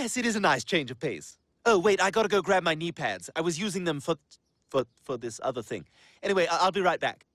Yes, it is a nice change of pace. Oh, wait, I gotta go grab my knee pads. I was using them for, for, for this other thing. Anyway, I'll be right back.